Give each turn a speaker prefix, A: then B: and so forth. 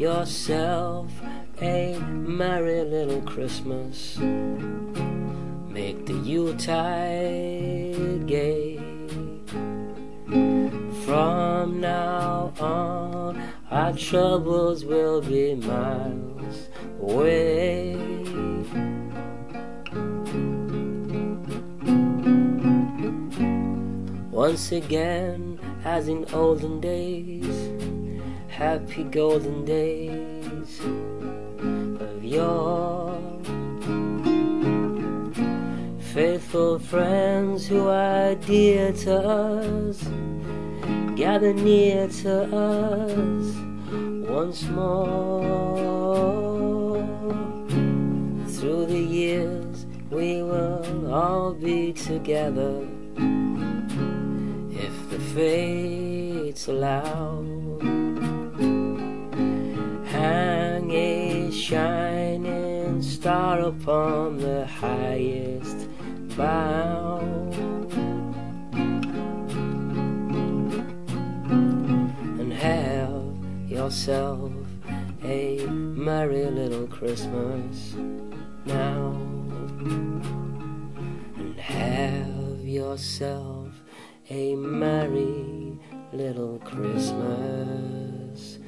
A: Yourself a merry little Christmas. Make the Yuletide gay. From now on, our troubles will be miles away. Once again, as in olden days, happy golden days of yore. Faithful friends who are dear to us, gather near to us once more. Through the years, we will all be together if the fates allow. Upon the highest bough. And have yourself a merry little Christmas now. And have yourself a merry little Christmas.